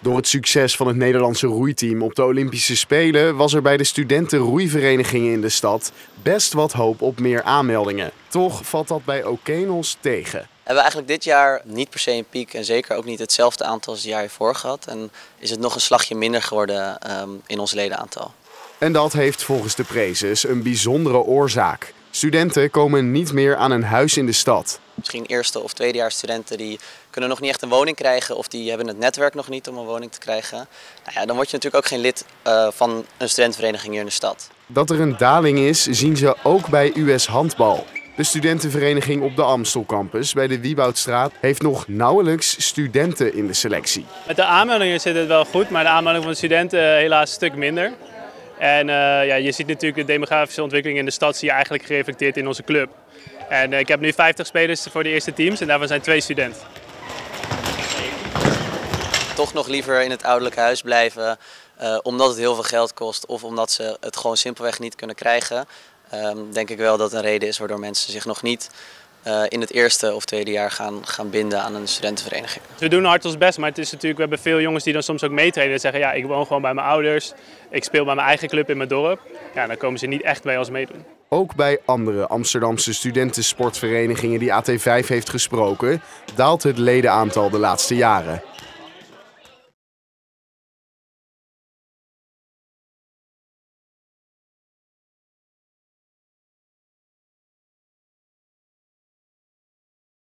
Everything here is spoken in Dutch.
Door het succes van het Nederlandse roeiteam op de Olympische Spelen was er bij de studentenroeiverenigingen in de stad best wat hoop op meer aanmeldingen. Toch valt dat bij Okenos tegen. We hebben eigenlijk dit jaar niet per se een piek en zeker ook niet hetzelfde aantal als het jaar hiervoor gehad. En is het nog een slagje minder geworden ehm, in ons ledenaantal. En dat heeft volgens de prezes een bijzondere oorzaak. Studenten komen niet meer aan een huis in de stad. Misschien eerste of tweedejaars studenten die kunnen nog niet echt een woning krijgen of die hebben het netwerk nog niet om een woning te krijgen. Nou ja, dan word je natuurlijk ook geen lid uh, van een studentenvereniging hier in de stad. Dat er een daling is, zien ze ook bij US Handbal. De studentenvereniging op de Amstelcampus bij de Wieboudstraat heeft nog nauwelijks studenten in de selectie. Met de aanmeldingen zit het wel goed, maar de aanmelding van de studenten helaas een stuk minder. En uh, ja, je ziet natuurlijk de demografische ontwikkeling in de stad zie je eigenlijk gereflecteerd in onze club. En uh, ik heb nu 50 spelers voor de eerste teams en daarvan zijn twee studenten. Toch nog liever in het ouderlijke huis blijven, uh, omdat het heel veel geld kost of omdat ze het gewoon simpelweg niet kunnen krijgen. Um, denk ik wel dat een reden is waardoor mensen zich nog niet uh, in het eerste of tweede jaar gaan, gaan binden aan een studentenvereniging. We doen hard ons best, maar het is natuurlijk, we hebben veel jongens die dan soms ook meetrainen en zeggen ja, ik woon gewoon bij mijn ouders, ik speel bij mijn eigen club in mijn dorp. Ja, dan komen ze niet echt bij als meedoen. Ook bij andere Amsterdamse studentensportverenigingen die AT5 heeft gesproken, daalt het ledenaantal de laatste jaren.